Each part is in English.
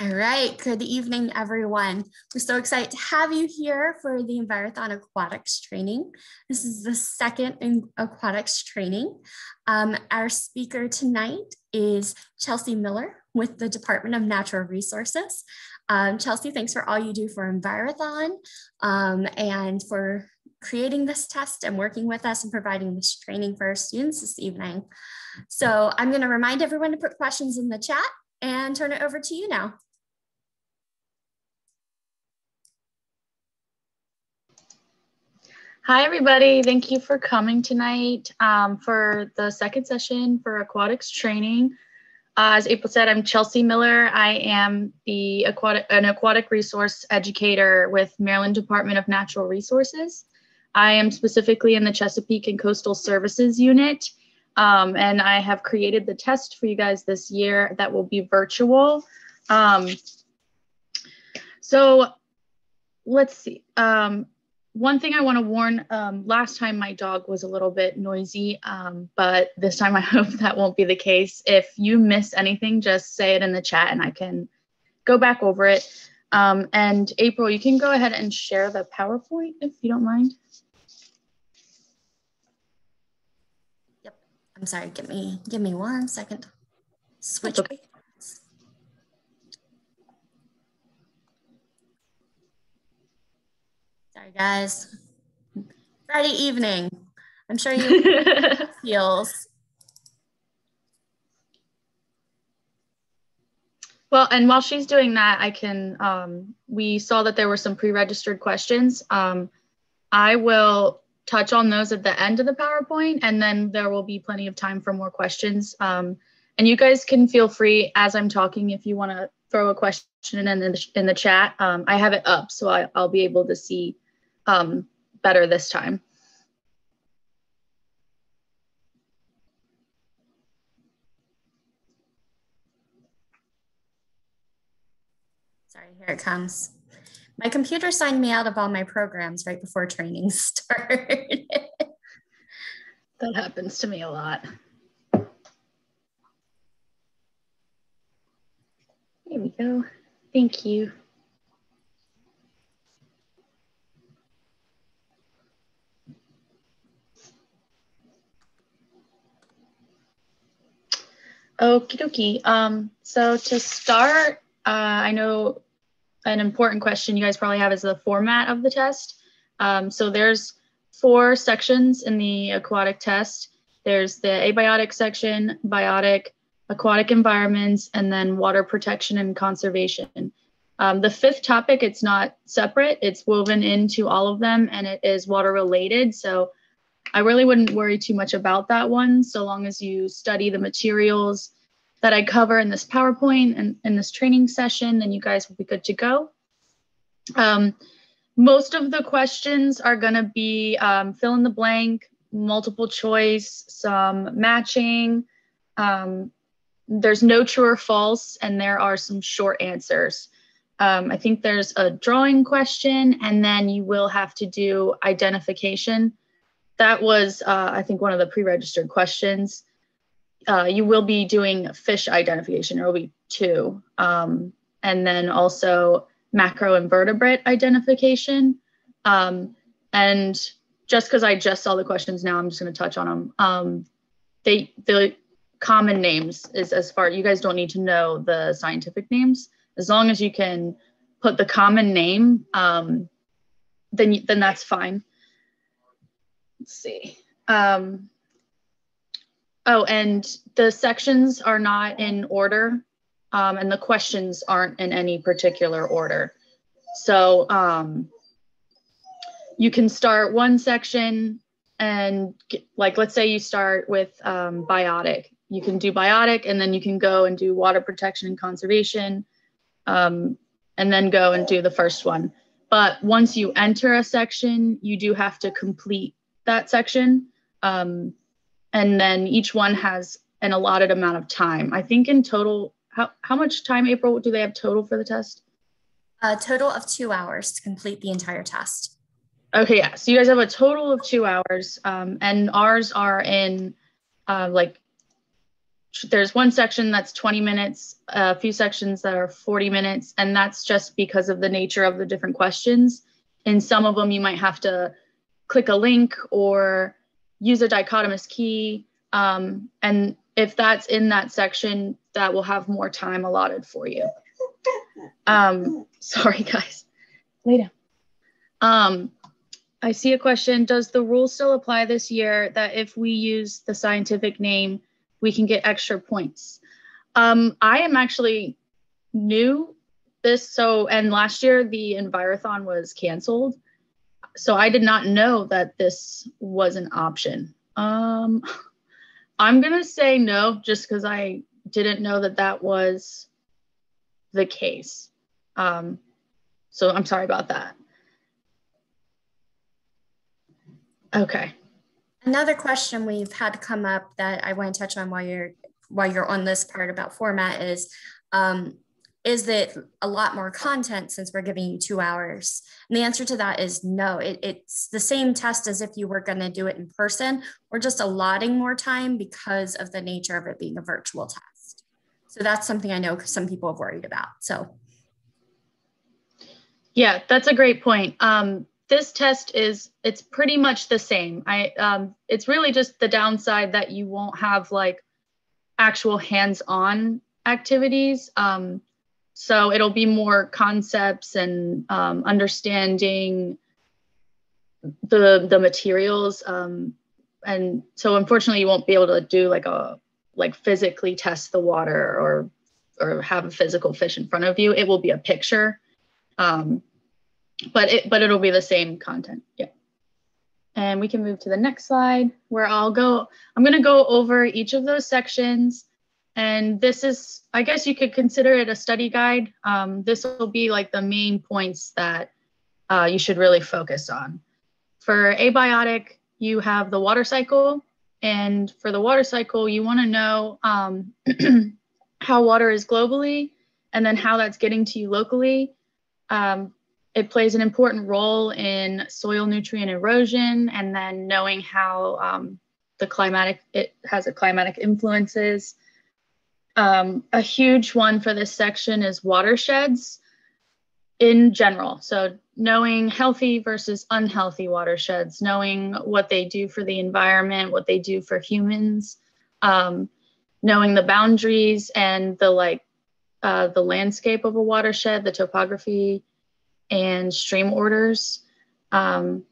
All right, good evening, everyone. We're so excited to have you here for the Envirothon Aquatics training. This is the second aquatics training. Um, our speaker tonight is Chelsea Miller with the Department of Natural Resources. Um, Chelsea, thanks for all you do for Envirothon um, and for creating this test and working with us and providing this training for our students this evening. So I'm gonna remind everyone to put questions in the chat and turn it over to you now. Hi, everybody. Thank you for coming tonight um, for the second session for aquatics training. Uh, as April said, I'm Chelsea Miller. I am the aquatic, an aquatic resource educator with Maryland Department of Natural Resources. I am specifically in the Chesapeake and Coastal Services Unit, um, and I have created the test for you guys this year that will be virtual. Um, so let's see. Um, one thing I want to warn um, last time my dog was a little bit noisy, um, but this time I hope that won't be the case. If you miss anything, just say it in the chat and I can go back over it. Um, and April, you can go ahead and share the PowerPoint if you don't mind. Yep. I'm sorry. Give me give me one second. Switch. Okay. Sorry, guys. Friday evening. I'm sure you feels. Well, and while she's doing that, I can, um, we saw that there were some pre-registered questions. Um, I will touch on those at the end of the PowerPoint, and then there will be plenty of time for more questions. Um, and you guys can feel free as I'm talking if you want to throw a question in the, in the chat. Um, I have it up, so I, I'll be able to see um, better this time. Sorry, here it comes. My computer signed me out of all my programs right before training started. that happens to me a lot. Here we go. Thank you. Okie dokie. Um, so to start, uh, I know an important question you guys probably have is the format of the test. Um, so there's four sections in the aquatic test. There's the abiotic section, biotic, aquatic environments, and then water protection and conservation. Um, the fifth topic, it's not separate, it's woven into all of them and it is water related. So I really wouldn't worry too much about that one so long as you study the materials that I cover in this PowerPoint and in this training session, then you guys will be good to go. Um, most of the questions are going to be um, fill in the blank, multiple choice, some matching. Um, there's no true or false, and there are some short answers. Um, I think there's a drawing question, and then you will have to do identification that was, uh, I think, one of the pre-registered questions. Uh, you will be doing fish identification. There will be two, um, and then also macroinvertebrate identification. Um, and just because I just saw the questions now, I'm just going to touch on them. Um, they the common names is as far you guys don't need to know the scientific names as long as you can put the common name um, then then that's fine let's see. Um, oh, and the sections are not in order um, and the questions aren't in any particular order. So um, you can start one section and like, let's say you start with um, biotic. You can do biotic and then you can go and do water protection and conservation um, and then go and do the first one. But once you enter a section, you do have to complete that section. Um, and then each one has an allotted amount of time. I think in total, how, how much time, April, do they have total for the test? A total of two hours to complete the entire test. Okay, yeah. So you guys have a total of two hours, um, and ours are in uh, like there's one section that's 20 minutes, a few sections that are 40 minutes, and that's just because of the nature of the different questions. In some of them, you might have to click a link or use a dichotomous key. Um, and if that's in that section, that will have more time allotted for you. Um, sorry, guys. Lay down. Um, I see a question. Does the rule still apply this year that if we use the scientific name, we can get extra points? Um, I am actually new this. So, and last year the Envirothon was canceled. So I did not know that this was an option. Um, I'm going to say no, just because I didn't know that that was the case. Um, so I'm sorry about that. Okay. Another question we've had come up that I want to touch on while you're while you're on this part about format is um, is it a lot more content since we're giving you two hours? And the answer to that is no. It, it's the same test as if you were going to do it in person. We're just allotting more time because of the nature of it being a virtual test. So that's something I know some people have worried about. So, yeah, that's a great point. Um, this test is it's pretty much the same. I um, it's really just the downside that you won't have like actual hands-on activities. Um, so it'll be more concepts and um, understanding the the materials. Um, and so unfortunately, you won't be able to do like a like physically test the water or or have a physical fish in front of you. It will be a picture. Um, but it but it'll be the same content. Yeah. And we can move to the next slide where I'll go, I'm gonna go over each of those sections. And this is, I guess you could consider it a study guide. Um, this will be like the main points that uh, you should really focus on. For abiotic, you have the water cycle. And for the water cycle, you wanna know um, how water is globally and then how that's getting to you locally. Um, it plays an important role in soil nutrient erosion and then knowing how um, the climatic it has a climatic influences um, a huge one for this section is watersheds in general so knowing healthy versus unhealthy watersheds knowing what they do for the environment what they do for humans um, knowing the boundaries and the like uh, the landscape of a watershed the topography and stream orders. Um,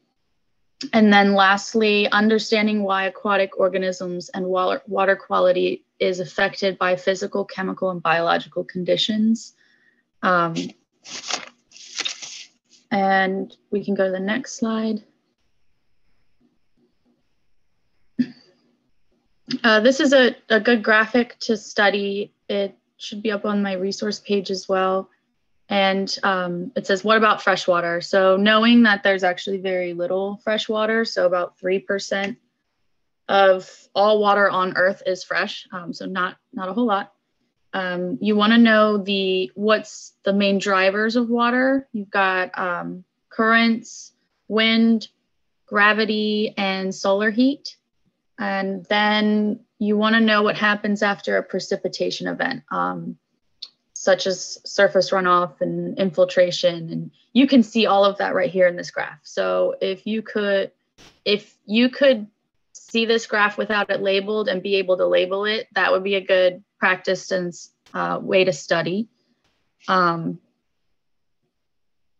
and then lastly, understanding why aquatic organisms and water, water quality is affected by physical, chemical, and biological conditions. Um, and we can go to the next slide. Uh, this is a, a good graphic to study. It should be up on my resource page as well. And um, it says, what about freshwater? So knowing that there's actually very little freshwater, so about 3% of all water on earth is fresh, um, so not, not a whole lot. Um, you wanna know the what's the main drivers of water. You've got um, currents, wind, gravity, and solar heat. And then you wanna know what happens after a precipitation event. Um, such as surface runoff and infiltration. And you can see all of that right here in this graph. So if you could, if you could see this graph without it labeled and be able to label it, that would be a good practice and uh, way to study. Um,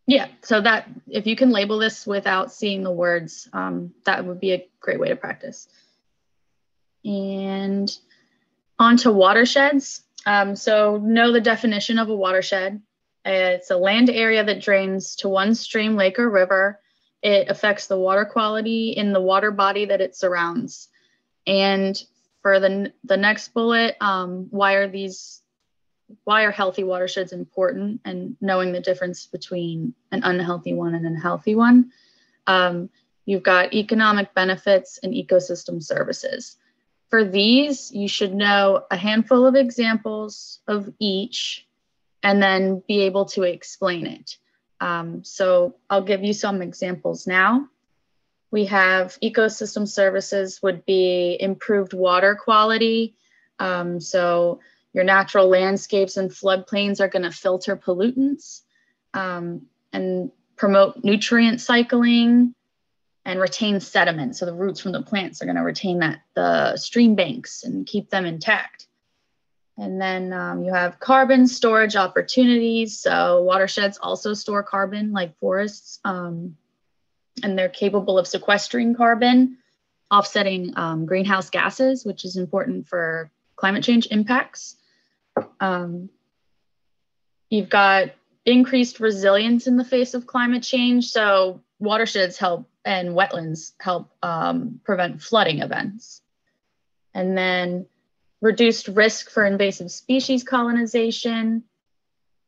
yeah, so that if you can label this without seeing the words, um, that would be a great way to practice. And on to watersheds. Um, so know the definition of a watershed. It's a land area that drains to one stream, lake, or river. It affects the water quality in the water body that it surrounds. And for the, the next bullet, um, why are these, why are healthy watersheds important and knowing the difference between an unhealthy one and a healthy one. Um, you've got economic benefits and ecosystem services. For these, you should know a handful of examples of each and then be able to explain it. Um, so I'll give you some examples now. We have ecosystem services would be improved water quality, Um, so your natural landscapes and floodplains are going to filter pollutants um, and promote nutrient cycling and retain sediment. So the roots from the plants are going to retain that the stream banks and keep them intact. And then um, you have carbon storage opportunities. So watersheds also store carbon like forests, um, and they're capable of sequestering carbon, offsetting um, greenhouse gases, which is important for climate change impacts. Um, you've got increased resilience in the face of climate change. So watersheds help and wetlands help um, prevent flooding events. And then reduced risk for invasive species colonization.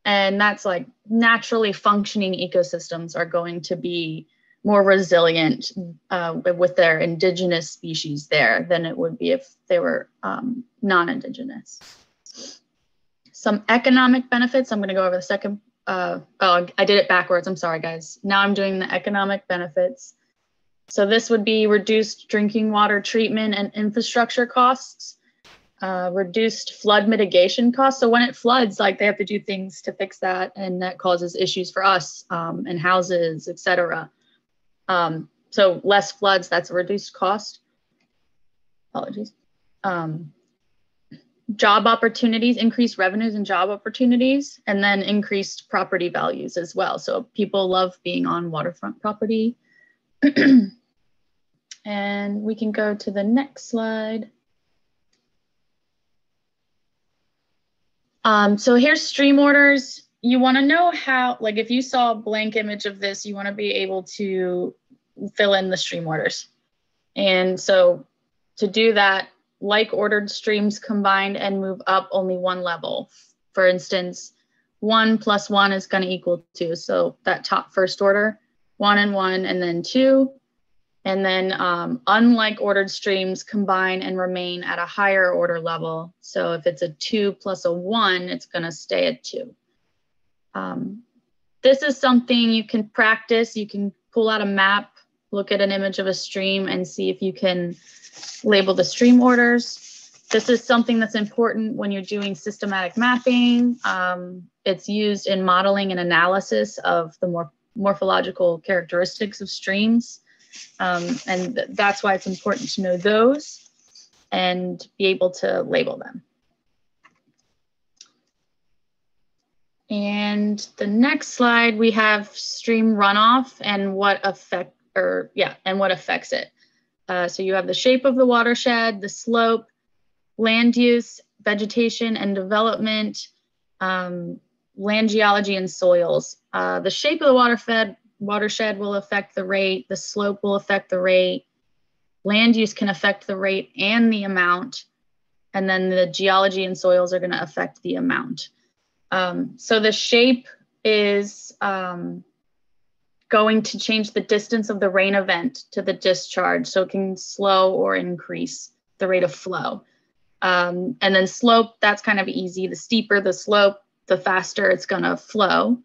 And that's like naturally functioning ecosystems are going to be more resilient uh, with their indigenous species there than it would be if they were um, non-indigenous. Some economic benefits, I'm gonna go over the second, uh, oh, I did it backwards, I'm sorry guys. Now I'm doing the economic benefits. So this would be reduced drinking water treatment and infrastructure costs uh, reduced flood mitigation costs. So when it floods, like they have to do things to fix that, and that causes issues for us um, and houses, etc. Um, so less floods, that's a reduced cost. Apologies. Um, job opportunities, increased revenues and job opportunities, and then increased property values as well. So people love being on waterfront property. and we can go to the next slide. Um, so here's stream orders. You want to know how, like if you saw a blank image of this, you want to be able to fill in the stream orders. And so to do that, like ordered streams combined and move up only one level. For instance, one plus one is going to equal two. So that top first order, one and one, and then two. And then um, unlike ordered streams combine and remain at a higher order level. So if it's a two plus a one, it's gonna stay at two. Um, this is something you can practice. You can pull out a map, look at an image of a stream and see if you can label the stream orders. This is something that's important when you're doing systematic mapping. Um, it's used in modeling and analysis of the more morphological characteristics of streams. Um, and th that's why it's important to know those and be able to label them. And the next slide, we have stream runoff and what affect, or yeah, and what affects it. Uh, so you have the shape of the watershed, the slope, land use, vegetation and development, um, land geology and soils. Uh, the shape of the watershed watershed will affect the rate, the slope will affect the rate, land use can affect the rate and the amount, and then the geology and soils are going to affect the amount. Um, so the shape is um, going to change the distance of the rain event to the discharge, so it can slow or increase the rate of flow. Um, and then slope, that's kind of easy. The steeper the slope, the faster it's going to flow.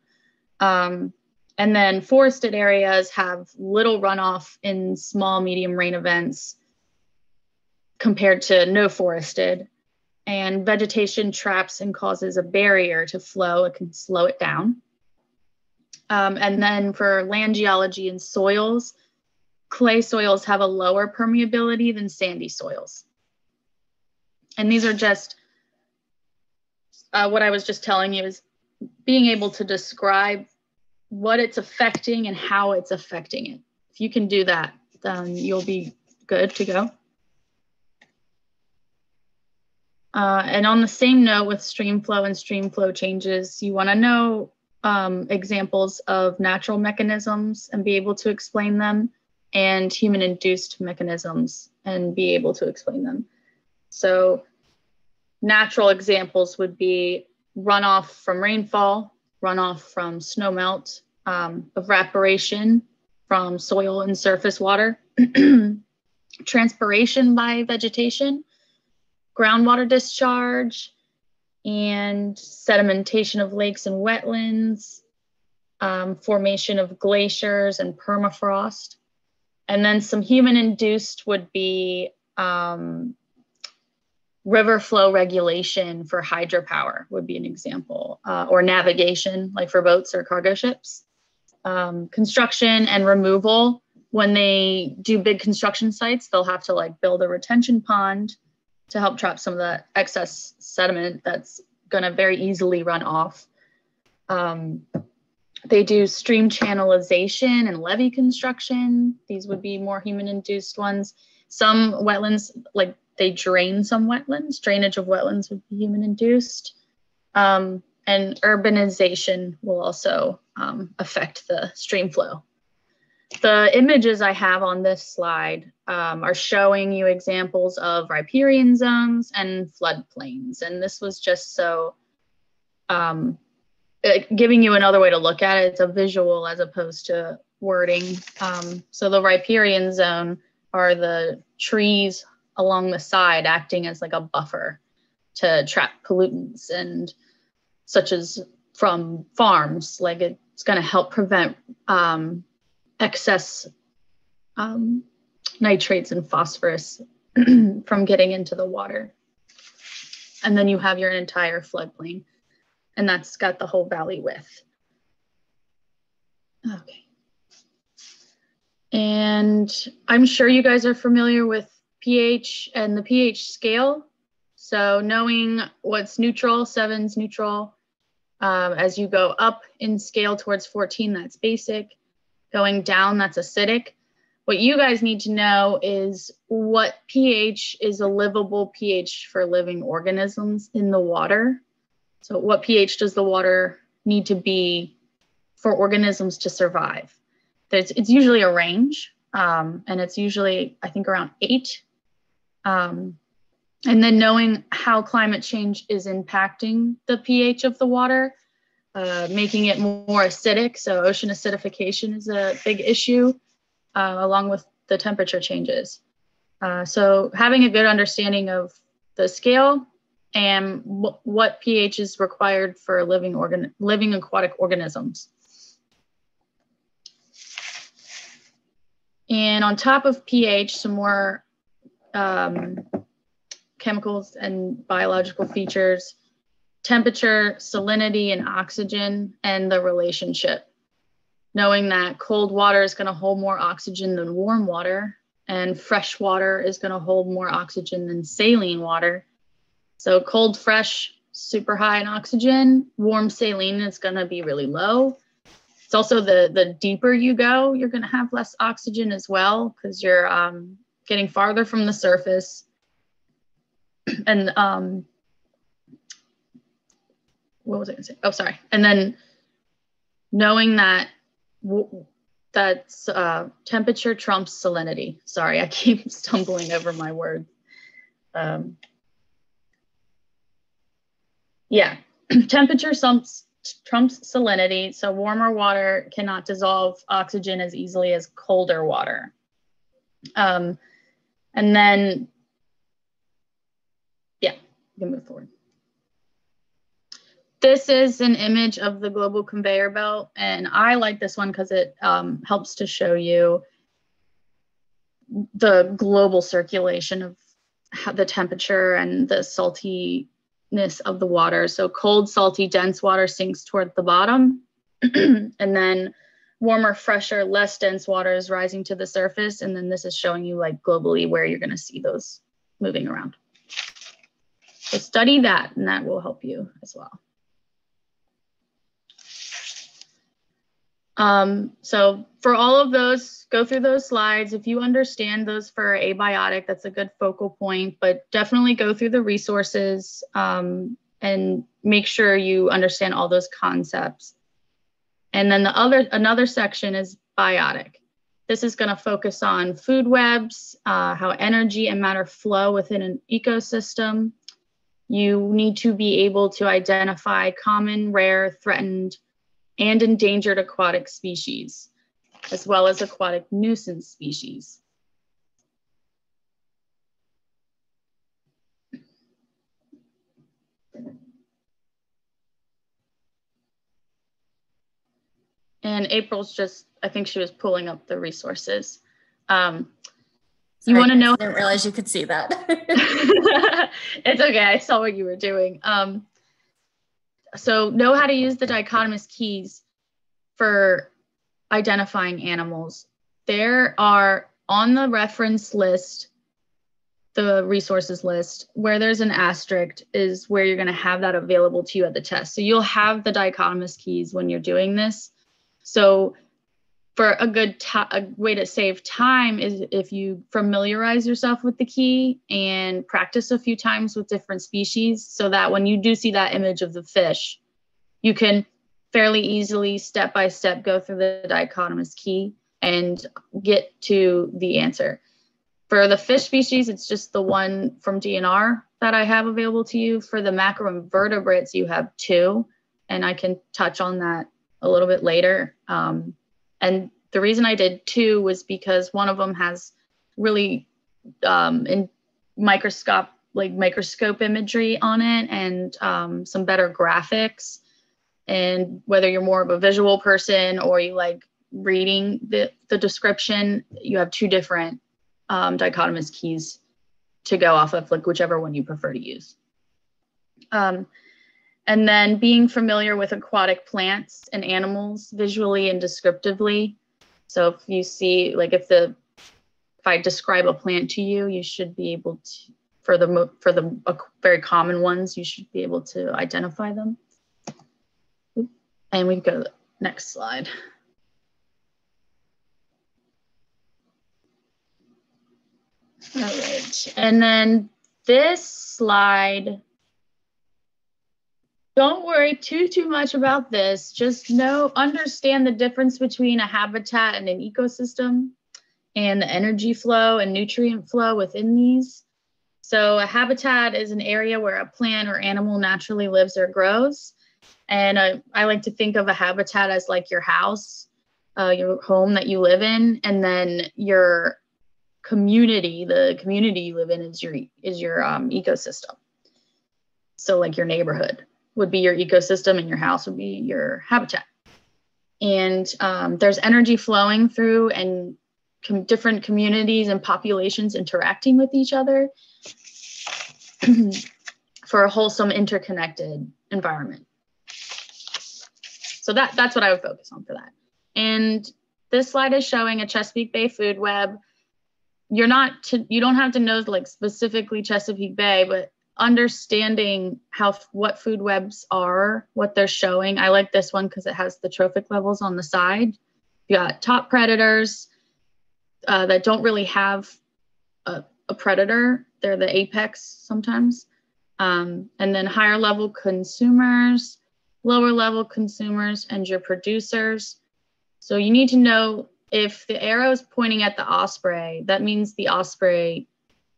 Um, and then forested areas have little runoff in small, medium rain events compared to no forested. And vegetation traps and causes a barrier to flow, it can slow it down. Um, and then for land geology and soils, clay soils have a lower permeability than sandy soils. And these are just uh, what I was just telling you is being able to describe what it's affecting and how it's affecting it. If you can do that, then you'll be good to go. Uh, and on the same note with stream flow and stream flow changes, you want to know um, examples of natural mechanisms and be able to explain them and human induced mechanisms and be able to explain them. So natural examples would be runoff from rainfall, runoff from snowmelt, um, evaporation from soil and surface water, transpiration by vegetation, groundwater discharge, and sedimentation of lakes and wetlands, um, formation of glaciers and permafrost. And then some human induced would be um, river flow regulation for hydropower would be an example, uh, or navigation, like for boats or cargo ships. Um, construction and removal, when they do big construction sites, they'll have to like build a retention pond to help trap some of that excess sediment that's going to very easily run off. Um, they do stream channelization and levee construction. These would be more human induced ones. Some wetlands, like they drain some wetlands. Drainage of wetlands would be human induced. Um, and urbanization will also um, affect the stream flow. The images I have on this slide um, are showing you examples of riparian zones and floodplains. And this was just so um, giving you another way to look at it. It's a visual as opposed to wording. Um, so the riparian zone are the trees along the side acting as like a buffer to trap pollutants and such as from farms like it's going to help prevent um, excess um, nitrates and phosphorus from getting into the water and then you have your entire floodplain and that's got the whole valley width okay and i'm sure you guys are familiar with pH and the pH scale. So knowing what's neutral, seven's neutral. Um, as you go up in scale towards 14, that's basic. Going down, that's acidic. What you guys need to know is what pH is a livable pH for living organisms in the water. So what pH does the water need to be for organisms to survive? It's, it's usually a range, um, and it's usually, I think, around eight um, and then knowing how climate change is impacting the pH of the water, uh, making it more acidic. So ocean acidification is a big issue, uh, along with the temperature changes. Uh, so having a good understanding of the scale and what pH is required for living organ living aquatic organisms. And on top of pH, some more um, chemicals and biological features, temperature, salinity, and oxygen, and the relationship. Knowing that cold water is going to hold more oxygen than warm water, and fresh water is going to hold more oxygen than saline water. So, cold, fresh, super high in oxygen, warm saline is going to be really low. It's also the the deeper you go, you're going to have less oxygen as well because you're um, getting farther from the surface and um what was i going to say? Oh sorry. And then knowing that that uh, temperature trumps salinity. Sorry i keep stumbling over my words. Um, yeah temperature trumps, trumps salinity so warmer water cannot dissolve oxygen as easily as colder water. Um, and then, you can move forward. This is an image of the global conveyor belt. And I like this one because it um, helps to show you the global circulation of the temperature and the saltiness of the water. So cold, salty, dense water sinks toward the bottom. and then warmer, fresher, less dense water is rising to the surface. And then this is showing you like globally where you're gonna see those moving around. So study that and that will help you as well. Um, so for all of those, go through those slides. If you understand those for abiotic, that's a good focal point, but definitely go through the resources um, and make sure you understand all those concepts. And then the other another section is biotic. This is going to focus on food webs, uh, how energy and matter flow within an ecosystem. You need to be able to identify common, rare, threatened, and endangered aquatic species, as well as aquatic nuisance species. and April's just, I think she was pulling up the resources. Um, you want to know? I didn't realize you could see that. it's okay. I saw what you were doing. Um, so know how to use the dichotomous keys for identifying animals. There are on the reference list, the resources list, where there's an asterisk is where you're going to have that available to you at the test. So you'll have the dichotomous keys when you're doing this. So for a good way to save time is if you familiarize yourself with the key and practice a few times with different species so that when you do see that image of the fish you can fairly easily step by step go through the dichotomous key and get to the answer. For the fish species it's just the one from dnr that i have available to you. For the macroinvertebrates you have two and i can touch on that a little bit later. Um, and the reason I did two was because one of them has really um, in microscope like microscope imagery on it and um, some better graphics. And whether you're more of a visual person or you like reading the, the description, you have two different um, dichotomous keys to go off of, like whichever one you prefer to use. Um, and then being familiar with aquatic plants and animals visually and descriptively. So if you see, like if the, if I describe a plant to you, you should be able to, for the, for the very common ones, you should be able to identify them. And we go to the next slide. All right, and then this slide don't worry too too much about this. Just know understand the difference between a habitat and an ecosystem and the energy flow and nutrient flow within these. So a habitat is an area where a plant or animal naturally lives or grows. And uh, i like to think of a habitat as like your house uh, your home that you live in and then your community the community you live in is your is your um, ecosystem. So like your neighborhood would be your ecosystem and your house would be your habitat. And um, there's energy flowing through and com- different communities and populations interacting with each other for a wholesome, interconnected environment. So that, that's what I would focus on for that. And this slide is showing a Chesapeake Bay food web. You're not to, you don't have to know like specifically Chesapeake Bay, but understanding how what food webs are, what they're showing. I like this one because it has the trophic levels on the side. You got top predators uh, that don't really have a, a, predator. They're the apex sometimes. Um, and then higher level consumers, lower level consumers, and your producers. So you need to know if the arrow is pointing at the osprey, that means the osprey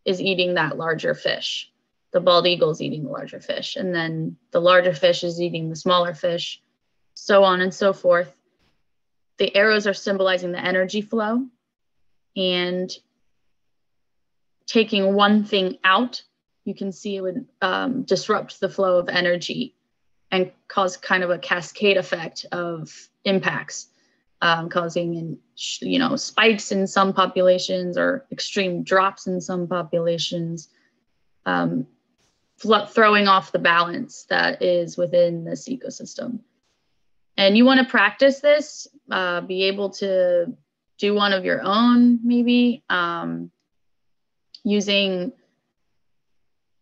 is eating that larger fish the bald eagle is eating the larger fish, and then the larger fish is eating the smaller fish, so on and so forth. The arrows are symbolizing the energy flow, and taking one thing out, you can see it would um, disrupt the flow of energy and cause kind of a cascade effect of impacts, um, causing you know spikes in some populations or extreme drops in some populations. Um, throwing off the balance that is within this ecosystem. And you want to practice this, uh, be able to do one of your own, maybe um, using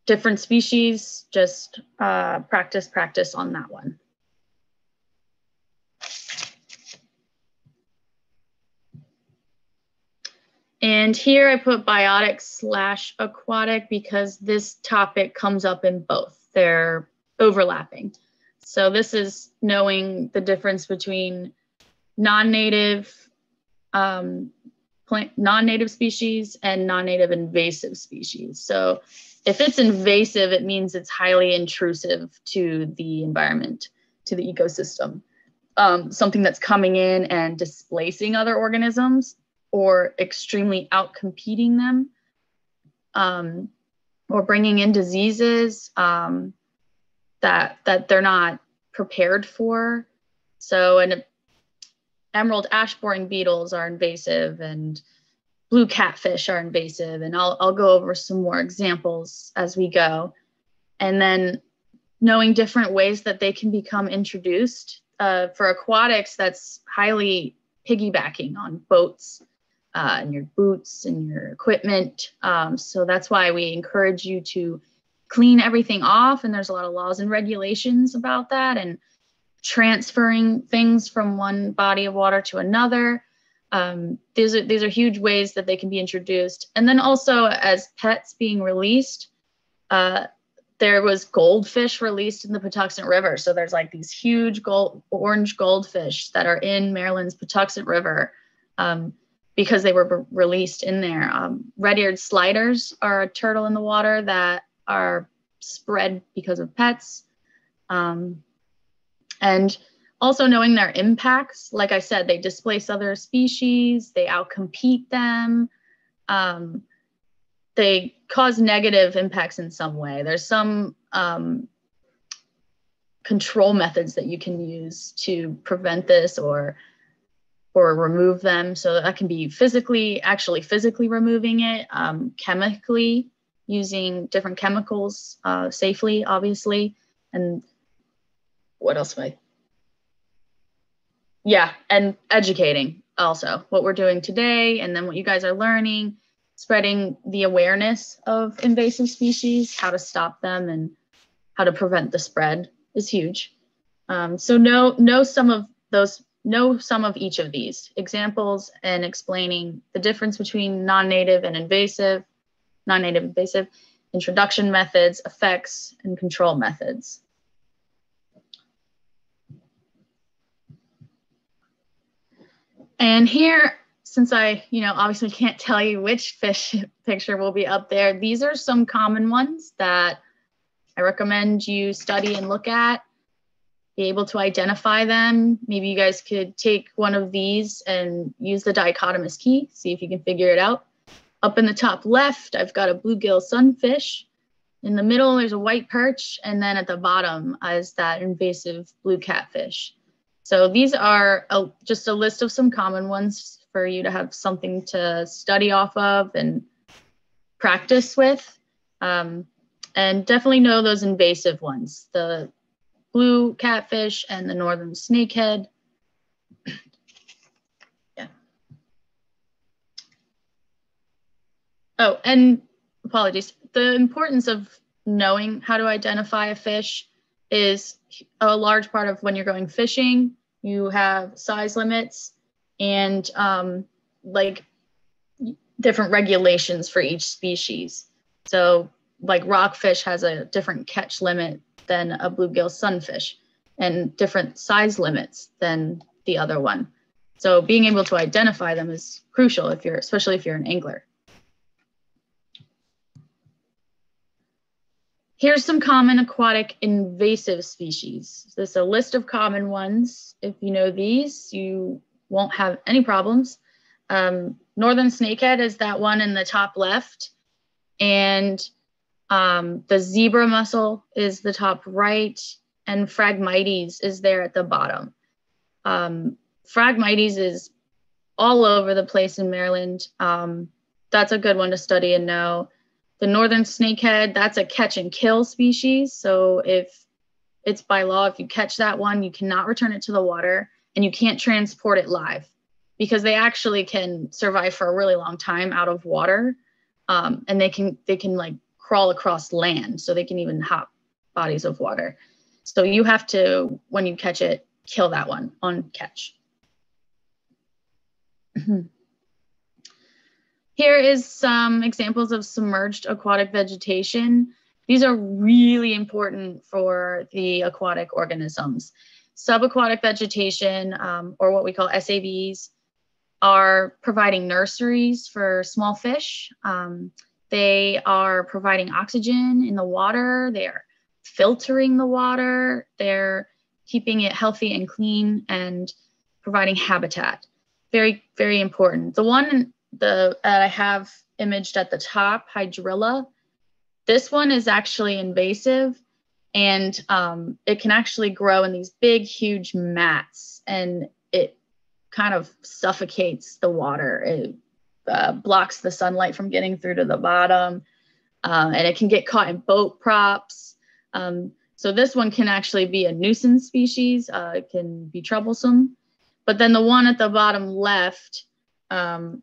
different species, just uh, practice, practice on that one. And here I put biotic slash aquatic because this topic comes up in both. They're overlapping. So this is knowing the difference between non-native um, plant, non-native species and non-native invasive species. So if it's invasive, it means it's highly intrusive to the environment, to the ecosystem. Um, something that's coming in and displacing other organisms or extremely outcompeting them um, or bringing in diseases um, that that they're not prepared for so and emerald ash boring beetles are invasive and blue catfish are invasive, and I'll, I'll go over some more examples as we go. And then knowing different ways that they can become introduced. Uh, for aquatics, that's highly piggybacking on boats uh, and your boots and your equipment. Um, so that's why we encourage you to clean everything off. And there's a lot of laws and regulations about that and transferring things from one body of water to another. Um, these are these are huge ways that they can be introduced. And then also as pets being released, uh, there was goldfish released in the Patuxent River. So there's like these huge gold orange goldfish that are in Maryland's Patuxent River. Um, because they were released in there. Um, red-eared sliders are a turtle in the water that are spread because of pets. Um, and also knowing their impacts, like I said, they displace other species, they outcompete them, um, they cause negative impacts in some way. There's some um, control methods that you can use to prevent this or or remove them. So that can be physically, actually physically removing it, um, chemically using different chemicals uh, safely, obviously. And what else am I? Yeah, and educating also what we're doing today and then what you guys are learning, spreading the awareness of invasive species, how to stop them and how to prevent the spread is huge. Um, so know, know some of those know some of each of these examples and explaining the difference between non-native and invasive, non-native invasive, introduction methods, effects, and control methods. And here, since I, you know, obviously can't tell you which fish picture will be up there, these are some common ones that I recommend you study and look at be able to identify them. Maybe you guys could take one of these and use the dichotomous key, see if you can figure it out. Up in the top left, I've got a bluegill sunfish. In the middle, there's a white perch, and then at the bottom is that invasive blue catfish. So these are a, just a list of some common ones for you to have something to study off of and practice with. Um, and definitely know those invasive ones, the blue catfish and the northern snakehead. yeah. Oh, and apologies. The importance of knowing how to identify a fish is a large part of when you're going fishing. You have size limits and um, like different regulations for each species. So like rockfish has a different catch limit than a bluegill sunfish and different size limits than the other one. So being able to identify them is crucial if you're, especially if you're an angler. Here's some common aquatic invasive species. This is a list of common ones. If you know these, you won't have any problems. Um, Northern snakehead is that one in the top left. And um, the zebra mussel is the top right, and Phragmites is there at the bottom. Um, Phragmites is all over the place in Maryland. Um, that's a good one to study and know. The northern snakehead, that's a catch and kill species. So if it's by law, if you catch that one, you cannot return it to the water and you can't transport it live because they actually can survive for a really long time out of water. Um, and they can they can like crawl across land so they can even hop bodies of water. So you have to, when you catch it, kill that one on catch. Here is some examples of submerged aquatic vegetation. These are really important for the aquatic organisms. Subaquatic vegetation, um, or what we call SAVs, are providing nurseries for small fish. Um, they are providing oxygen in the water. They're filtering the water. They're keeping it healthy and clean and providing habitat. Very, very important. The one the, that I have imaged at the top, hydrilla, this one is actually invasive and um, it can actually grow in these big, huge mats and it kind of suffocates the water. It uh, blocks the sunlight from getting through to the bottom. Uh, and it can get caught in boat props. Um, so this one can actually be a nuisance species. Uh, it can be troublesome. But then the one at the bottom left, um,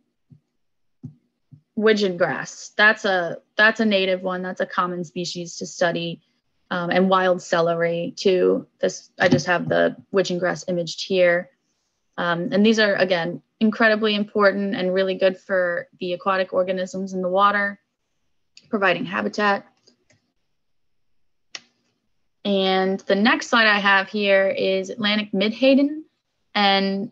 widgeon grass, that's a, that's a native one. That's a common species to study. Um, and wild celery too. This, I just have the widgeon grass imaged here. Um, and these are, again, incredibly important and really good for the aquatic organisms in the water, providing habitat. And the next slide I have here is Atlantic Menhaden. And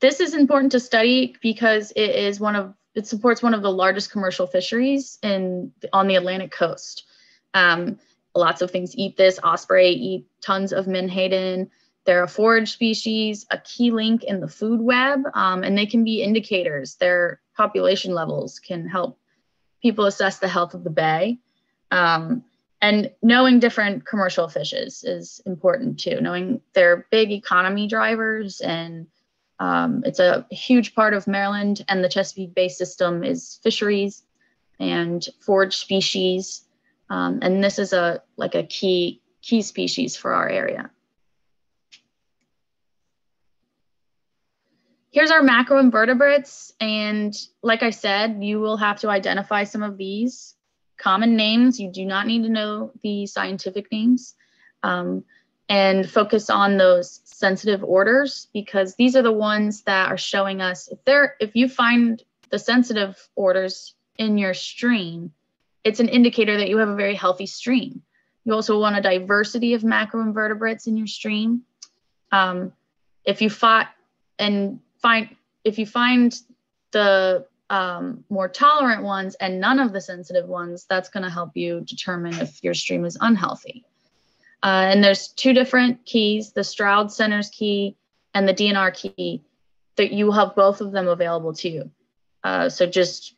this is important to study because it is one of, it supports one of the largest commercial fisheries in on the Atlantic coast. Um, lots of things eat this. Osprey eat tons of menhaden. They're a forage species, a key link in the food web, um, and they can be indicators. Their population levels can help people assess the health of the bay. Um, and knowing different commercial fishes is important too. Knowing they're big economy drivers, and um, it's a huge part of Maryland and the Chesapeake Bay system is fisheries and forage species. Um, and this is a like a key key species for our area. Here's our macroinvertebrates. And like I said, you will have to identify some of these common names. You do not need to know the scientific names. Um, and focus on those sensitive orders because these are the ones that are showing us if they're if you find the sensitive orders in your stream, it's an indicator that you have a very healthy stream. You also want a diversity of macroinvertebrates in your stream. Um, if you fought and find if you find the um, more tolerant ones and none of the sensitive ones, that's going to help you determine if your stream is unhealthy. Uh, and there's two different keys, the Stroud Centers key and the DNR key, that you have both of them available to you. Uh, so just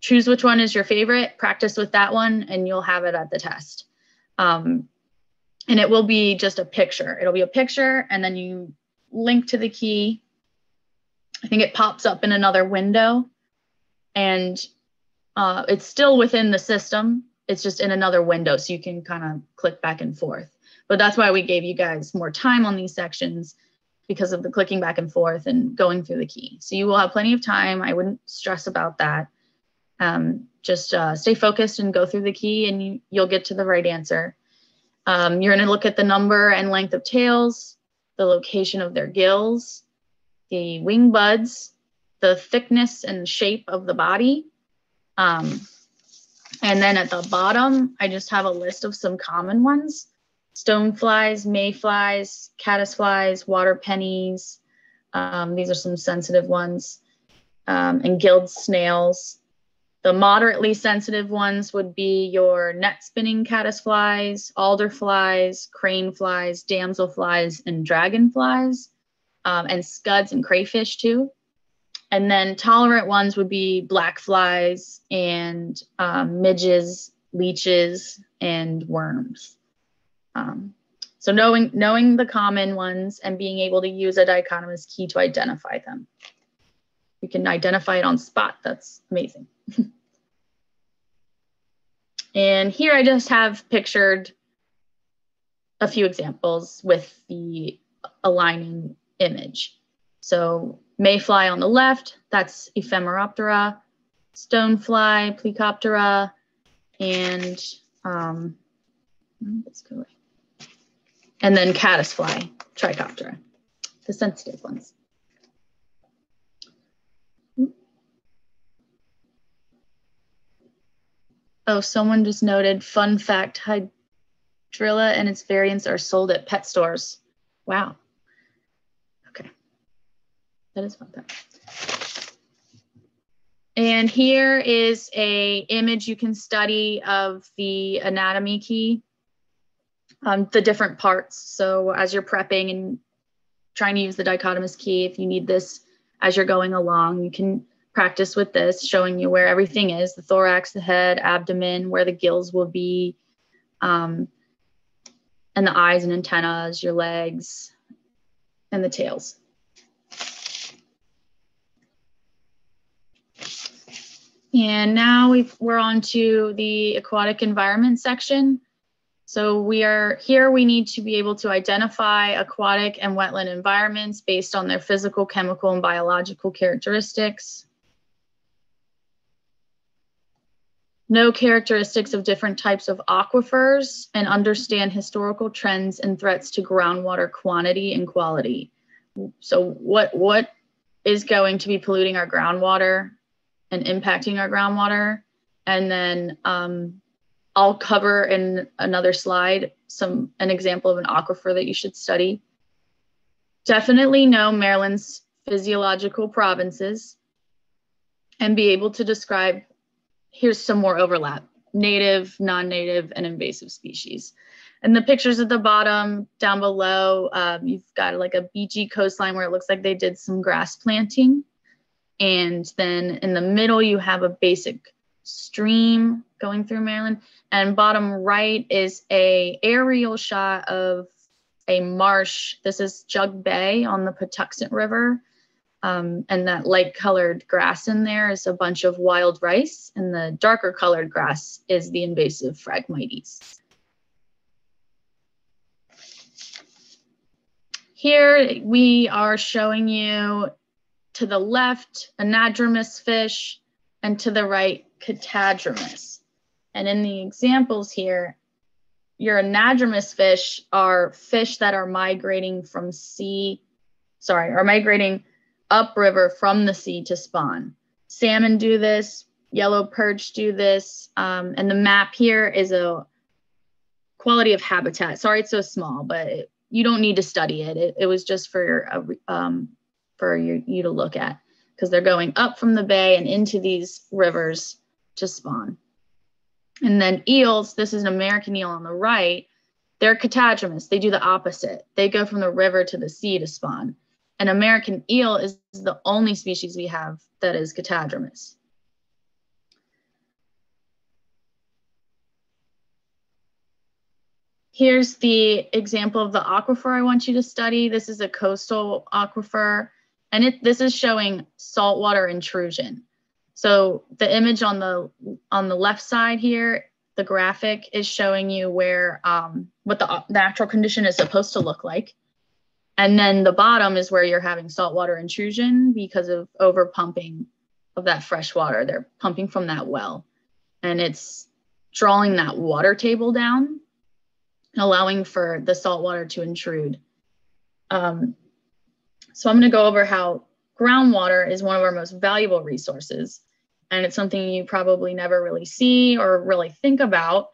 choose which one is your favorite, practice with that one, and you'll have it at the test. Um, and it will be just a picture. It'll be a picture, and then you link to the key I think it pops up in another window and uh, it's still within the system. It's just in another window. So you can kind of click back and forth. But that's why we gave you guys more time on these sections because of the clicking back and forth and going through the key. So you will have plenty of time. I wouldn't stress about that. Um, just uh, stay focused and go through the key and you, you'll get to the right answer. Um, you're gonna look at the number and length of tails, the location of their gills, the wing buds, the thickness and shape of the body. Um, and then at the bottom, I just have a list of some common ones. Stoneflies, mayflies, caddisflies, water pennies. Um, these are some sensitive ones. Um, and gilled snails. The moderately sensitive ones would be your net spinning caddisflies, alder flies, crane flies, damselflies, and dragonflies um, and scuds and crayfish too. And then tolerant ones would be black flies and um, midges, leeches, and worms. Um, so knowing knowing the common ones and being able to use a dichotomous key to identify them. You can identify it on spot. That's amazing. and here I just have pictured a few examples with the aligning image. So mayfly on the left, that's Ephemeroptera, stonefly, Plecoptera, and um, let's go right. And then caddisfly, Trichoptera, the sensitive ones. Oh, someone just noted, fun fact, hydrilla and its variants are sold at pet stores. Wow. That is. And here is a image you can study of the anatomy key, um, the different parts. So as you're prepping and trying to use the dichotomous key, if you need this as you're going along, you can practice with this, showing you where everything is, the thorax, the head, abdomen, where the gills will be, um, and the eyes and antennas, your legs, and the tails. And now we are on to the aquatic environment section. So we are here, we need to be able to identify aquatic and wetland environments based on their physical, chemical, and biological characteristics. Know characteristics of different types of aquifers and understand historical trends and threats to groundwater quantity and quality. So what, what is going to be polluting our groundwater and impacting our groundwater? And then um, I'll cover in another slide some an example of an aquifer that you should study. Definitely know Maryland's physiological provinces and be able to describe, here's some more overlap, native, non-native, and invasive species. And the pictures at the bottom down below, um, you've got like a beachy coastline where it looks like they did some grass planting. And then in the middle, you have a basic stream going through Maryland. And bottom right is a aerial shot of a marsh. This is Jug Bay on the Patuxent River. Um, and that light colored grass in there is a bunch of wild rice, and the darker colored grass is the invasive Phragmites. Here we are showing you to the left anadromous fish and to the right catadromous. And in the examples here, your anadromous fish are fish that are migrating from sea, sorry, are migrating upriver from the sea to spawn. Salmon do this, yellow perch do this, um, and the map here is a quality of habitat. Sorry, it's so small, but it, you don't need to study it. It, it was just for uh, um, for you, you to look at because they're going up from the bay and into these rivers to spawn. And then eels, this is an American eel on the right, they're catadromous. They do the opposite. They go from the river to the sea to spawn. An American eel is the only species we have that is catadromous. Here's the example of the aquifer I want you to study. This is a coastal aquifer, and it, this is showing saltwater intrusion. So the image on the on the left side here, the graphic is showing you where um, what the natural condition is supposed to look like. And then the bottom is where you're having saltwater intrusion because of over pumping of that fresh water. They're pumping from that well. And it's drawing that water table down, allowing for the salt water to intrude. Um, so I'm going to go over how groundwater is one of our most valuable resources. And it's something you probably never really see or really think about.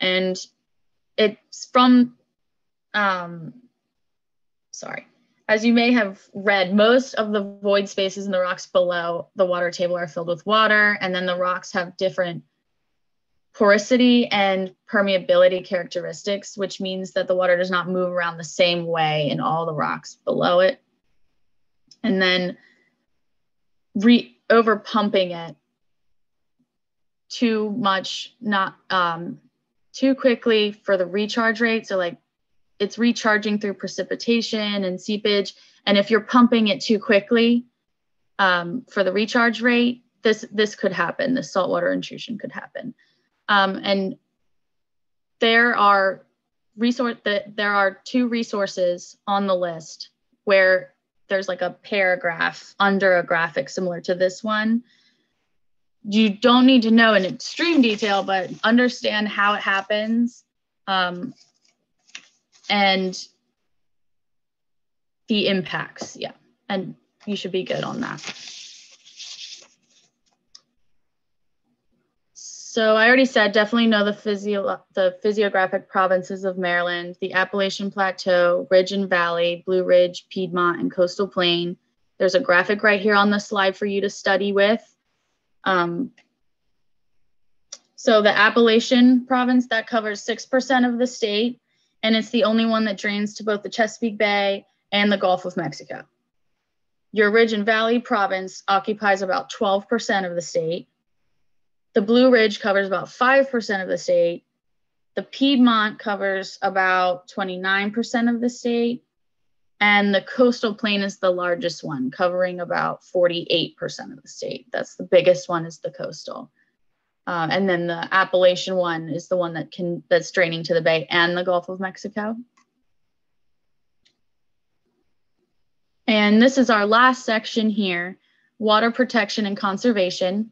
And it's from, um, sorry, as you may have read, most of the void spaces in the rocks below the water table are filled with water. And then the rocks have different porosity and permeability characteristics, which means that the water does not move around the same way in all the rocks below it. And then re over pumping it too much, not um, too quickly for the recharge rate. So like it's recharging through precipitation and seepage. And if you're pumping it too quickly um, for the recharge rate, this this could happen. This saltwater intrusion could happen. Um, and there are resource that there are two resources on the list where there's like a paragraph under a graphic similar to this one. You don't need to know in extreme detail, but understand how it happens um, and the impacts. Yeah. And you should be good on that. So I already said, definitely know the, physio the physiographic provinces of Maryland, the Appalachian Plateau, Ridge and Valley, Blue Ridge, Piedmont, and Coastal Plain. There's a graphic right here on the slide for you to study with. Um, so the Appalachian province, that covers 6% of the state, and it's the only one that drains to both the Chesapeake Bay and the Gulf of Mexico. Your Ridge and Valley province occupies about 12% of the state. The Blue Ridge covers about 5% of the state. The Piedmont covers about 29% of the state. And the coastal plain is the largest one, covering about 48% of the state. That's the biggest one is the coastal. Um, and then the Appalachian one is the one that can that's draining to the Bay and the Gulf of Mexico. And this is our last section here, water protection and conservation.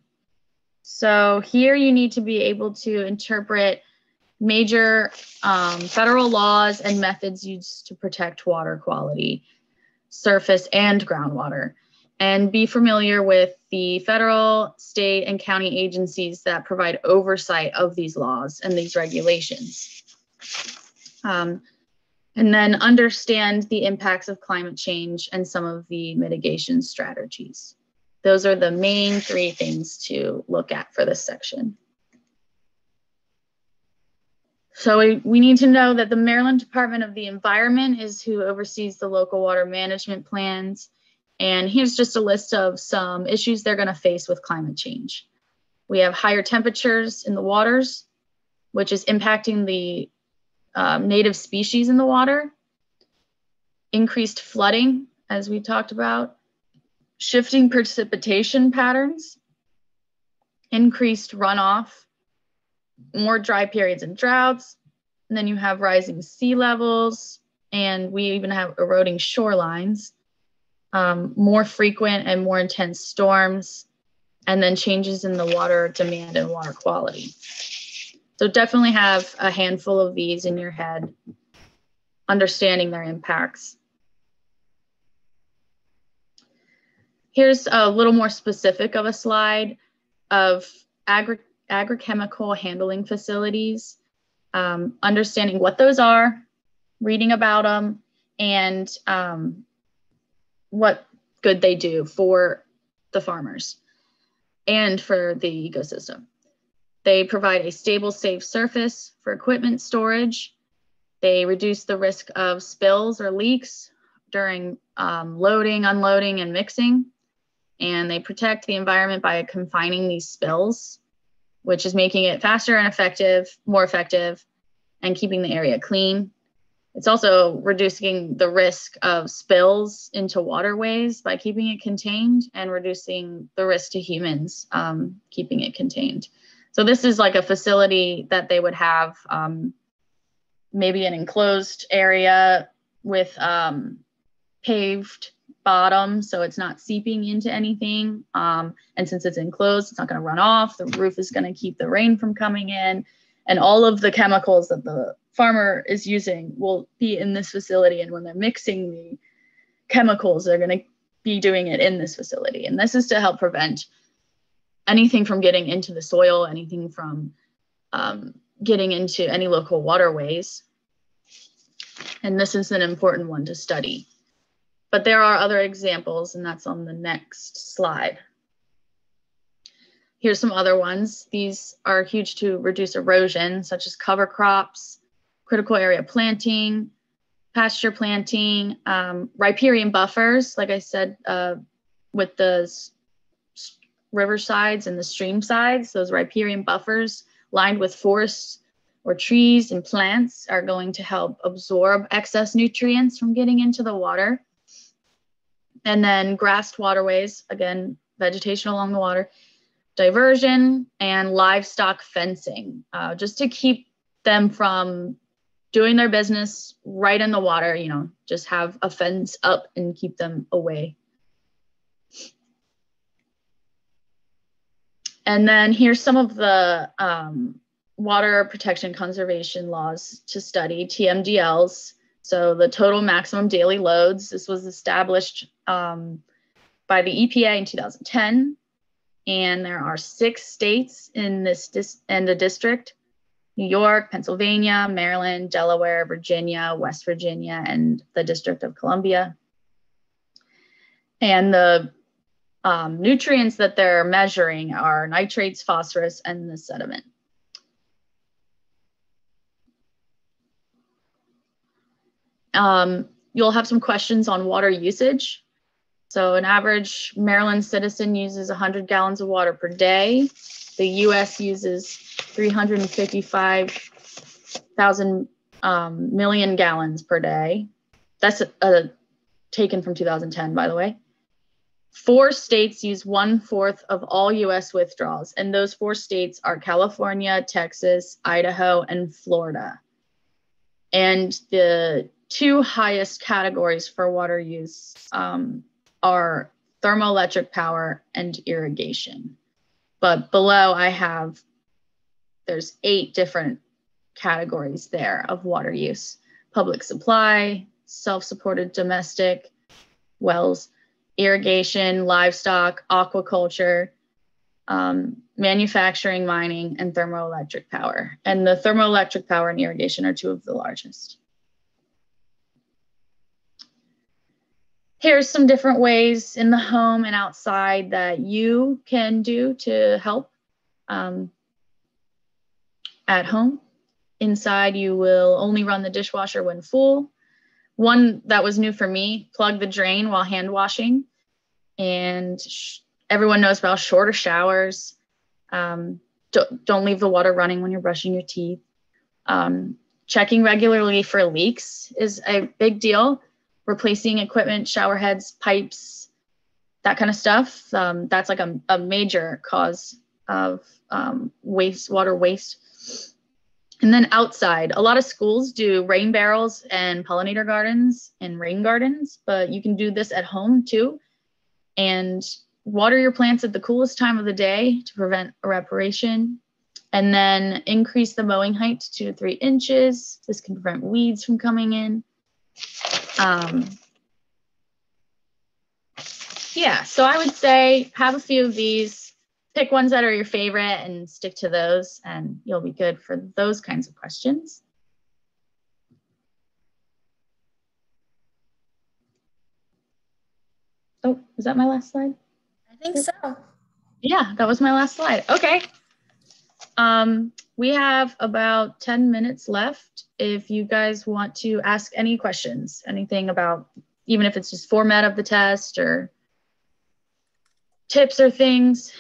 So here you need to be able to interpret major um, federal laws and methods used to protect water quality, surface and groundwater, and be familiar with the federal, state, and county agencies that provide oversight of these laws and these regulations. Um, and then understand the impacts of climate change and some of the mitigation strategies. Those are the main three things to look at for this section. So we, we need to know that the Maryland Department of the Environment is who oversees the local water management plans. And here's just a list of some issues they're gonna face with climate change. We have higher temperatures in the waters, which is impacting the um, native species in the water, increased flooding, as we talked about, shifting precipitation patterns, increased runoff, more dry periods and droughts. And then you have rising sea levels, and we even have eroding shorelines, um, more frequent and more intense storms, and then changes in the water demand and water quality. So definitely have a handful of these in your head, understanding their impacts. Here's a little more specific of a slide of agri agrochemical handling facilities, um, understanding what those are, reading about them, and um, what good they do for the farmers and for the ecosystem. They provide a stable, safe surface for equipment storage. They reduce the risk of spills or leaks during um, loading, unloading, and mixing and they protect the environment by confining these spills, which is making it faster and effective, more effective, and keeping the area clean. It's also reducing the risk of spills into waterways by keeping it contained and reducing the risk to humans um, keeping it contained. So this is like a facility that they would have um, maybe an enclosed area with um, paved bottom so it's not seeping into anything. Um, and since it's enclosed, it's not going to run off. The roof is going to keep the rain from coming in. And all of the chemicals that the farmer is using will be in this facility. And when they're mixing the chemicals, they're going to be doing it in this facility. And this is to help prevent anything from getting into the soil, anything from um, getting into any local waterways. And this is an important one to study. But there are other examples, and that's on the next slide. Here's some other ones. These are huge to reduce erosion, such as cover crops, critical area planting, pasture planting, um, riparian buffers, like I said, uh, with the river sides and the stream sides, those riparian buffers lined with forests or trees and plants are going to help absorb excess nutrients from getting into the water and then grassed waterways, again, vegetation along the water, diversion, and livestock fencing, uh, just to keep them from doing their business right in the water, you know, just have a fence up and keep them away. And then here's some of the um, water protection conservation laws to study, TMDLs. So the total maximum daily loads, this was established um, by the EPA in 2010. And there are six states in this dis- in the district New York, Pennsylvania, Maryland, Delaware, Virginia, West Virginia, and the District of Columbia. And the um, nutrients that they're measuring are nitrates, phosphorus, and the sediment. Um, you'll have some questions on water usage. So an average Maryland citizen uses 100 gallons of water per day. The US uses 355,000 um, million gallons per day. That's a, a taken from 2010, by the way. Four states use one fourth of all US withdrawals, and those four states are California, Texas, Idaho, and Florida. And the two highest categories for water use um, are thermoelectric power and irrigation. But below, I have there's eight different categories there of water use public supply, self supported domestic wells, irrigation, livestock, aquaculture, um, manufacturing, mining, and thermoelectric power. And the thermoelectric power and irrigation are two of the largest. Here's some different ways in the home and outside that you can do to help um, at home. Inside, you will only run the dishwasher when full. One that was new for me plug the drain while hand washing. And everyone knows about shorter showers. Um, don't, don't leave the water running when you're brushing your teeth. Um, checking regularly for leaks is a big deal. Replacing equipment, shower heads, pipes, that kind of stuff. Um, that's like a, a major cause of um, waste, water waste. And then outside, a lot of schools do rain barrels and pollinator gardens and rain gardens, but you can do this at home too. And water your plants at the coolest time of the day to prevent evaporation. And then increase the mowing height to two to three inches. This can prevent weeds from coming in. Um, yeah, so I would say have a few of these pick ones that are your favorite and stick to those and you'll be good for those kinds of questions. Oh, is that my last slide? I think so. Yeah, that was my last slide. Okay. Um, we have about 10 minutes left. If you guys want to ask any questions, anything about, even if it's just format of the test or tips or things,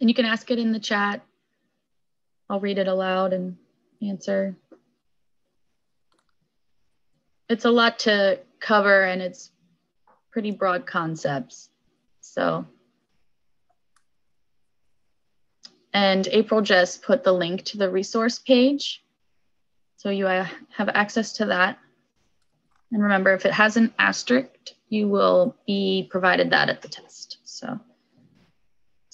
and you can ask it in the chat. I'll read it aloud and answer. It's a lot to cover and it's pretty broad concepts. So, and April just put the link to the resource page. So you uh, have access to that. And remember, if it has an asterisk, you will be provided that at the test. So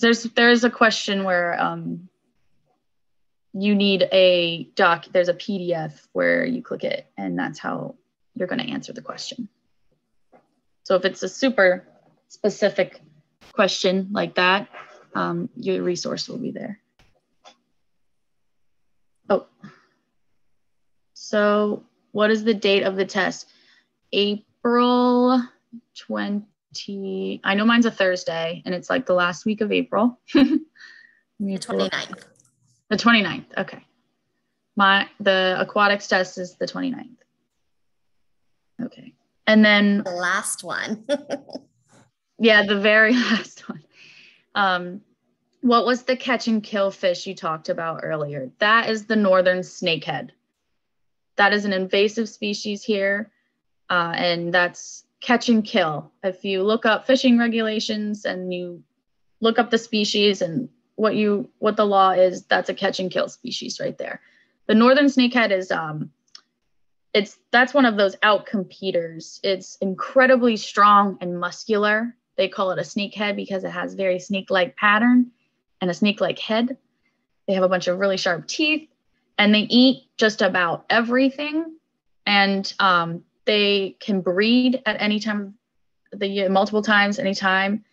there's there's a question where um, you need a doc. There's a PDF where you click it, and that's how you're going to answer the question. So if it's a super specific question like that, um, your resource will be there. Oh, so what is the date of the test? April 20. I know mine's a Thursday and it's like the last week of April. the 29th. The 29th. Okay. My the aquatics test is the 29th. Okay. And then the last one. yeah, the very last one. Um, what was the catch and kill fish you talked about earlier? That is the northern snakehead. That is an invasive species here. Uh, and that's catch and kill. If you look up fishing regulations and you look up the species and what you what the law is, that's a catch and kill species right there. The northern snakehead is um it's that's one of those out competers. It's incredibly strong and muscular. They call it a snakehead because it has very snake-like pattern and a snake-like head. They have a bunch of really sharp teeth and they eat just about everything. And um, they can breed at any time the year, multiple times, anytime,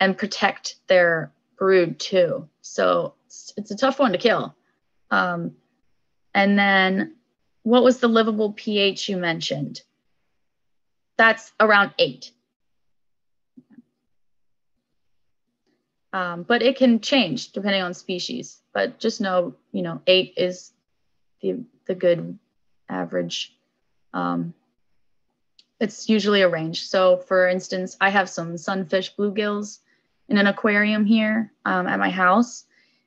and protect their brood too. So it's, it's a tough one to kill. Um, and then what was the livable pH you mentioned? That's around eight. Um, but it can change depending on species. But just know, you know, eight is the the good average. Um, it's usually a range. So for instance, I have some sunfish bluegills in an aquarium here um, at my house,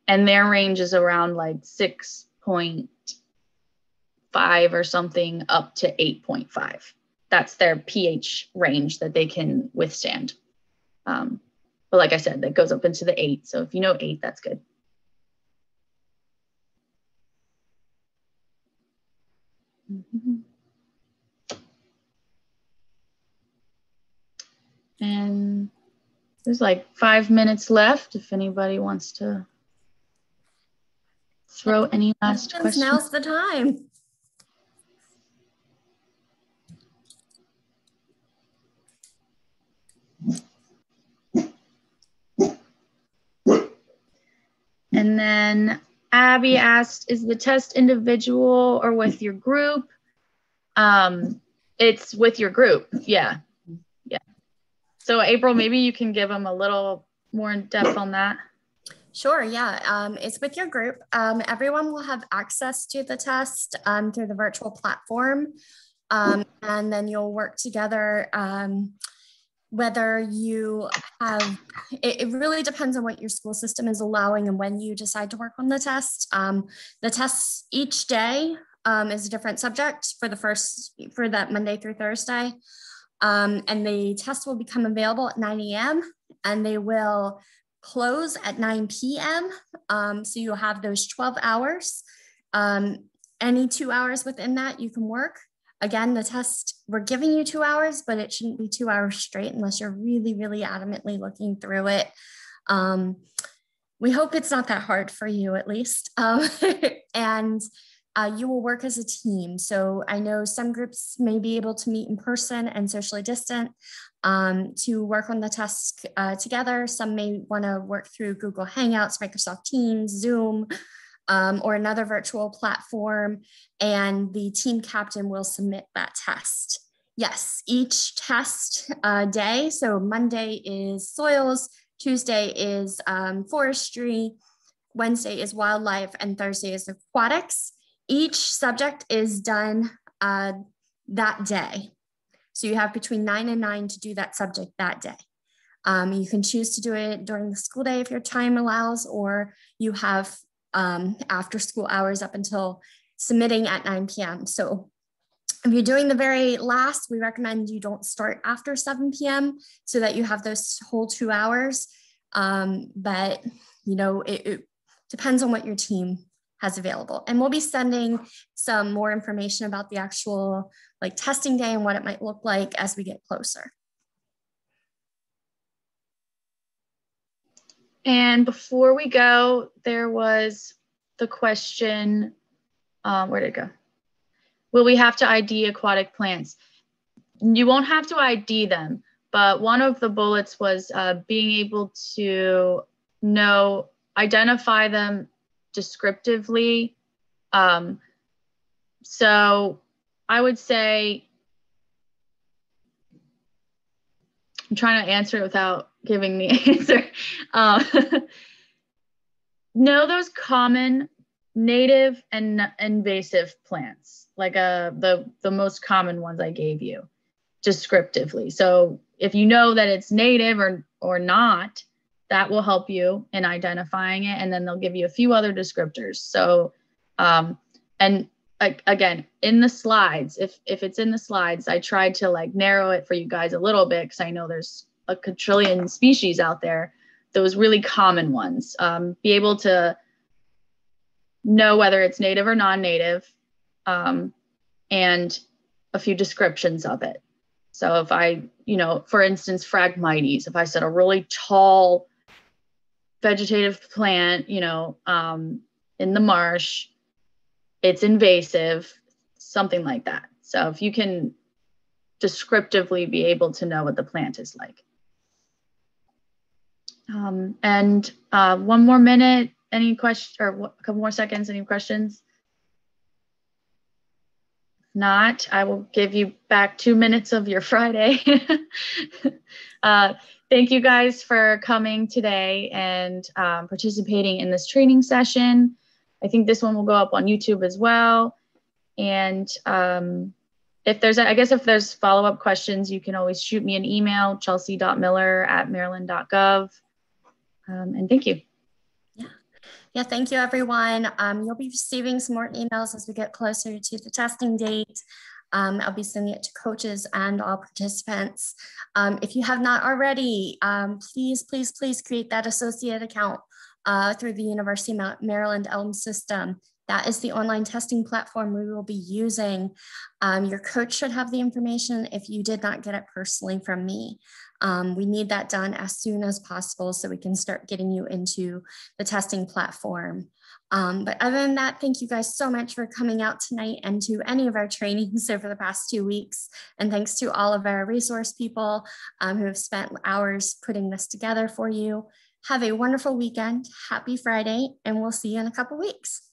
and their range is around like 6.5 or something up to 8.5. That's their pH range that they can withstand. Um, but like I said, that goes up into the 8. So if you know 8, that's good. Mm-hmm. And there's like five minutes left if anybody wants to throw any last questions. Now's the time. And then Abby asked, is the test individual or with your group? Um, it's with your group. Yeah. Yeah. So April, maybe you can give them a little more in depth on that. Sure, yeah. Um, it's with your group. Um, everyone will have access to the test um, through the virtual platform. Um, and then you'll work together um, whether you have, it, it, really depends on what your school system is allowing and when you decide to work on the test. Um, the tests each day um, is a different subject for the first, for that Monday through Thursday. Um, and the test will become available at 9 a.m. and they will close at 9 p.m. Um, so you'll have those 12 hours. Um, any two hours within that you can work. Again, the test, we're giving you two hours, but it shouldn't be two hours straight unless you're really, really adamantly looking through it. Um, we hope it's not that hard for you, at least. Um, and uh, you will work as a team. So I know some groups may be able to meet in person and socially distant um, to work on the test uh, together. Some may want to work through Google Hangouts, Microsoft Teams, Zoom um, or another virtual platform, and the team captain will submit that test. Yes, each test uh, day, so Monday is soils, Tuesday is um, forestry, Wednesday is wildlife, and Thursday is aquatics. Each subject is done uh, that day. So you have between nine and nine to do that subject that day. Um, you can choose to do it during the school day if your time allows, or you have um, after school hours up until submitting at 9 p.m. So if you're doing the very last, we recommend you don't start after 7 p.m. so that you have those whole two hours. Um, but you know, it, it depends on what your team has available. And we'll be sending some more information about the actual like testing day and what it might look like as we get closer. And before we go, there was the question um, where did it go? Will we have to ID aquatic plants? You won't have to ID them, but one of the bullets was uh, being able to know, identify them descriptively. Um, so I would say, I'm trying to answer it without giving the answer. Uh, know those common native and invasive plants, like uh, the, the most common ones I gave you descriptively. So if you know that it's native or, or not, that will help you in identifying it. And then they'll give you a few other descriptors. So, um, and again, in the slides, if, if it's in the slides, I tried to like narrow it for you guys a little bit because I know there's a quadrillion species out there, those really common ones. Um, be able to know whether it's native or non-native, um, and a few descriptions of it. So if I, you know, for instance, Phragmites, if I said a really tall vegetative plant, you know, um, in the marsh, it's invasive, something like that. So if you can descriptively be able to know what the plant is like. Um, and uh, one more minute, any questions, or a couple more seconds, any questions? Not, I will give you back two minutes of your Friday. uh, thank you guys for coming today and um, participating in this training session. I think this one will go up on YouTube as well. And um, if there's, I guess if there's follow-up questions, you can always shoot me an email, chelsea.miller at maryland.gov. Um, and thank you. Yeah. Yeah, thank you everyone. Um, you'll be receiving some more emails as we get closer to the testing date. Um, I'll be sending it to coaches and all participants. Um, if you have not already, um, please, please, please create that associate account uh, through the University of Maryland ELM system. That is the online testing platform we will be using. Um, your coach should have the information if you did not get it personally from me. Um, we need that done as soon as possible so we can start getting you into the testing platform. Um, but other than that, thank you guys so much for coming out tonight and to any of our trainings over the past two weeks. And thanks to all of our resource people um, who have spent hours putting this together for you. Have a wonderful weekend. Happy Friday, and we'll see you in a couple weeks.